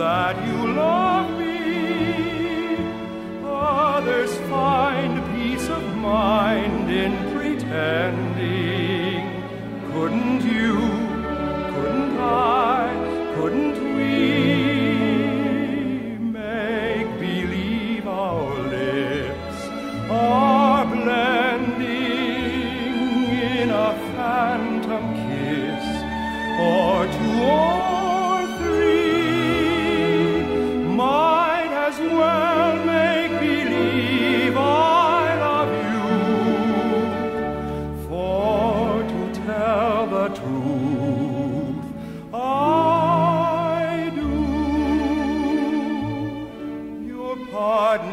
that you love me. Others find peace of mind in pretending. Couldn't you? Couldn't I? Couldn't we make believe our lips are blending in a phantom kiss or?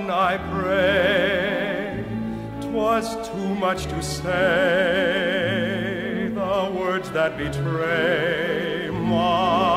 I pray. Twas too much to say, the words that betray my.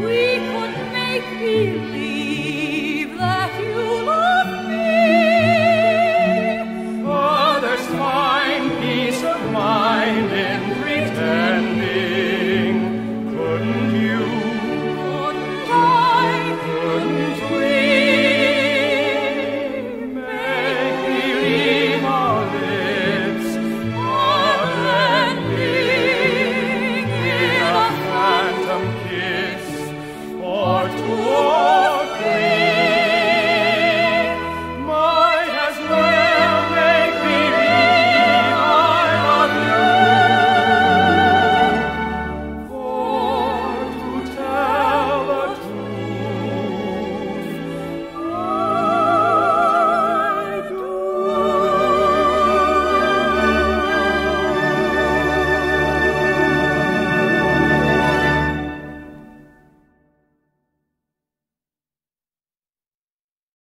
We could make believe.